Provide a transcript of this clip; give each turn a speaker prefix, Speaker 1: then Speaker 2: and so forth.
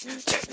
Speaker 1: Check.